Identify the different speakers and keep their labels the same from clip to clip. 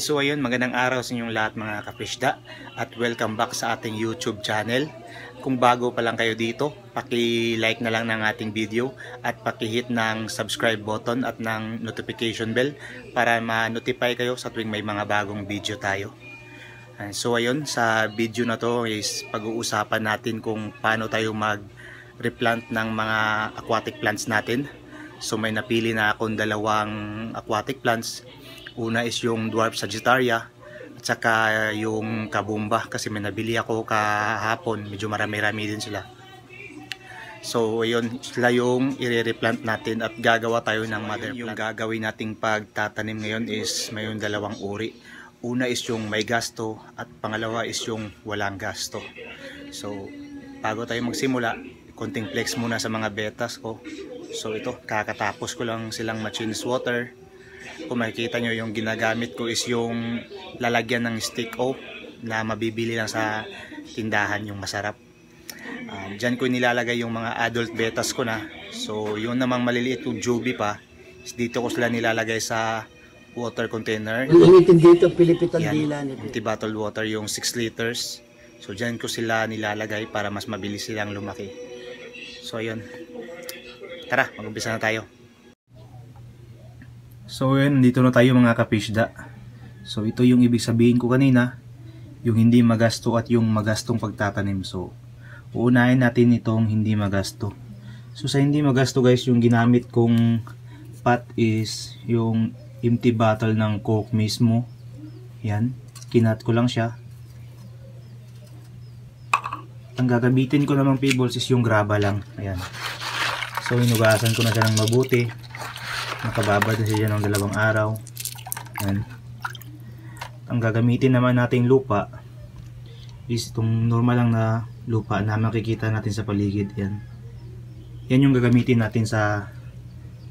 Speaker 1: So ayun, magandang araw sa inyong lahat mga kapisda at welcome back sa ating YouTube channel. Kung bago pa lang kayo dito, paki-like na lang ng ating video at paki-hit ng subscribe button at ng notification bell para ma-notify kayo sa tuwing may mga bagong video tayo. So ayun, sa video na to is pag-uusapan natin kung paano tayo mag-replant ng mga aquatic plants natin. So may napili na akong dalawang aquatic plants Una is yung Dwarf Sagittaria at saka yung Kabumba kasi may nabili ako kahapon. Medyo marami-rami din sila. So, ayun, sila yung i-replant natin at gagawa tayo ng mother plant. Yung gagawin nating pagtatanim ngayon is mayroon dalawang uri. Una is yung may gasto at pangalawa is yung walang gasto. So, bago tayo magsimula, konting flex muna sa mga betas ko. So, ito, kakatapos ko lang silang ma-change water kung makikita nyo yung ginagamit ko is yung lalagyan ng stick o na mabibili lang sa tindahan yung masarap. Uh, dyan ko nilalagay yung mga adult betas ko na. So yung namang maliliit yung juby pa. Dito ko sila nilalagay sa water container.
Speaker 2: Ulitin dito pilipit ang dila nito.
Speaker 1: empty bottle water yung 6 liters. So dyan ko sila nilalagay para mas mabilis silang lumaki. So ayun tara mag-umpisa na tayo So yun, dito na tayo mga kapisda. So ito yung ibig sabihin ko kanina, yung hindi magasto at yung magastong pagtatanim. So uunahin natin itong hindi magasto. So sa hindi magasto guys, yung ginamit kong pot is yung empty bottle ng coke mismo. Yan, kinat ko lang siya. Ang gagamitin ko namang pebbles is yung graba lang. Ayan. So inugasan ko na siya ng mabuti nakababad na siya ng dalawang araw. Yan ang gagamitin naman nating lupa is itong normal lang na lupa na makikita natin sa paligid. Yan yan yung gagamitin natin sa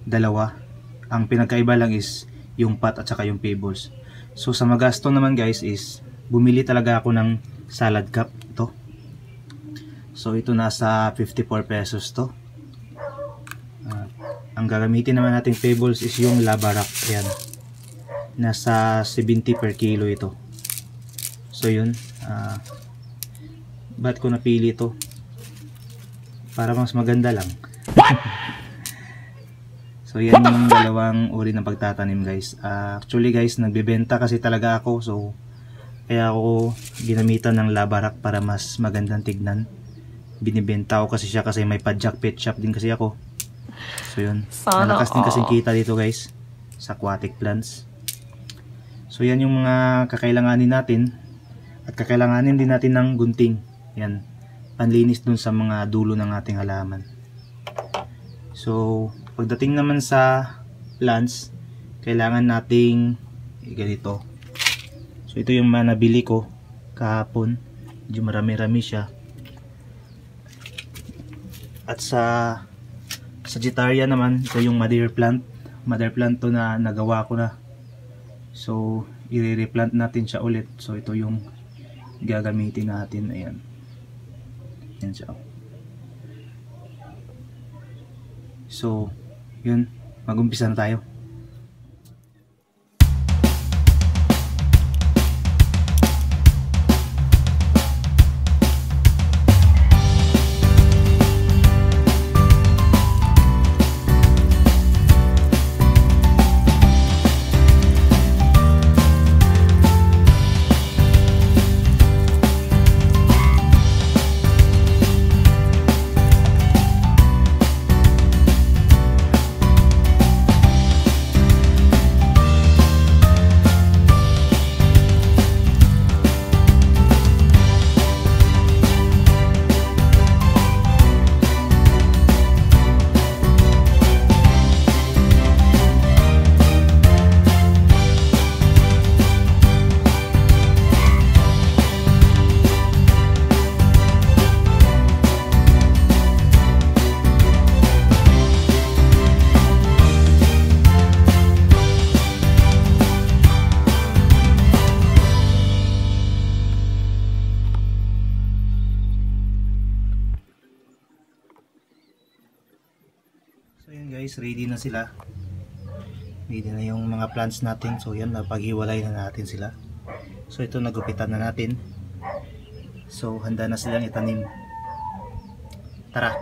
Speaker 1: dalawa. Ang pinagkaiba lang is yung pot at saka yung pebbles. So sa magasto naman guys is bumili talaga ako ng salad cup. Ito. So ito nasa 54 pesos to ang gagamitin naman nating pebbles is yung lava rock. Ayan. Nasa 70 per kilo ito. So yun. Uh, ba't ko napili ito? Para mas maganda lang. so yan yung dalawang uri ng pagtatanim guys. Uh, actually guys, nagbebenta kasi talaga ako. So kaya ako ginamitan ng lava rock para mas magandang tignan. Binibenta ko kasi siya kasi may pet shop din kasi ako. So yun.
Speaker 3: Sana
Speaker 1: Malakas din kasing kita dito guys sa aquatic plants. So yan yung mga kakailanganin natin at kakailanganin din natin ng gunting. Yan. Panlinis dun sa mga dulo ng ating halaman. So pagdating naman sa plants, kailangan nating eh, ganito. So ito yung manabili ko kahapon. Medyo marami-rami siya. At sa Sagittaria naman, ito yung mother plant. Mother plant to na nagawa ko na. So, i-replant natin siya ulit. So, ito yung gagamitin natin. Ayan. Yan siya. So, yun. Mag-umpisa na tayo. Ready na sila. Pwede na yung mga plants natin. So yan, napaghiwalay na natin sila. So ito nagupitan na natin. So handa na silang itanim. Tara!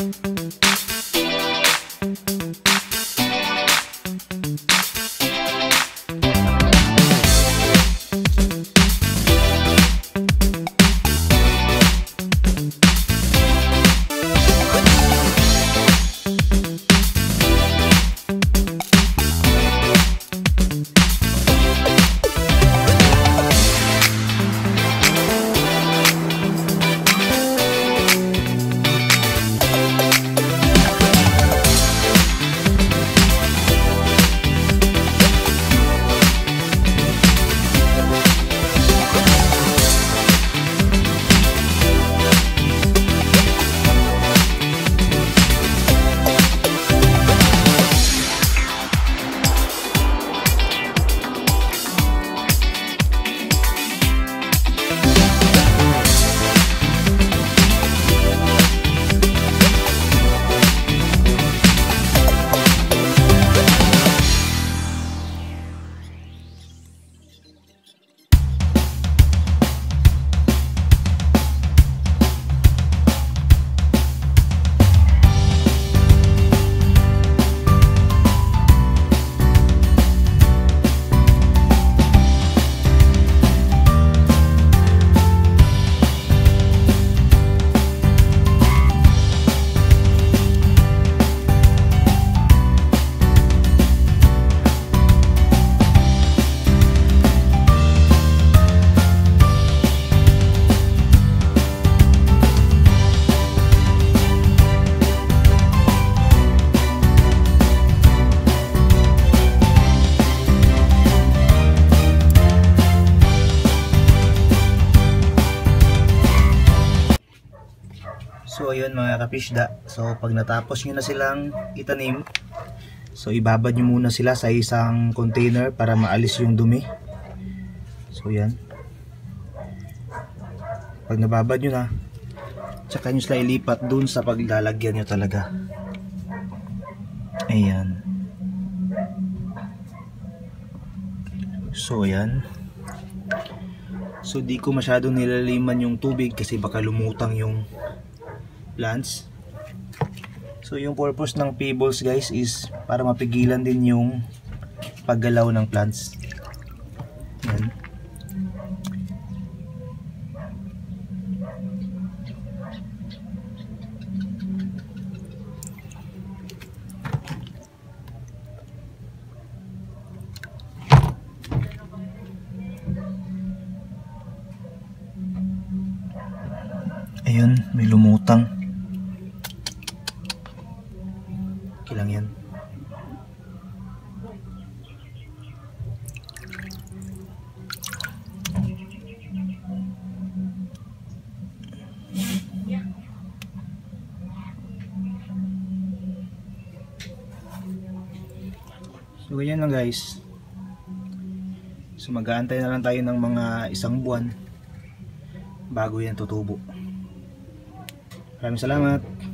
Speaker 1: Música So ayun mga kapisda, so pag natapos nyo na silang itanim, so ibabad nyo muna sila sa isang container para maalis yung dumi. So yan. Pag nababad nyo na, tsaka nyo sila ilipat dun sa paglalagyan nyo talaga. Ayan. So yan. So di ko masyadong nilaliman yung tubig kasi baka lumutang yung plants. So yung purpose ng pebbles guys is para mapigilan din yung paggalaw ng plants. Yan. Ayun, may lumutang. Okay lang yan. So ganyan lang guys. So mag-aantay na lang tayo ng mga isang buwan bago yan tutubo. Maraming salamat.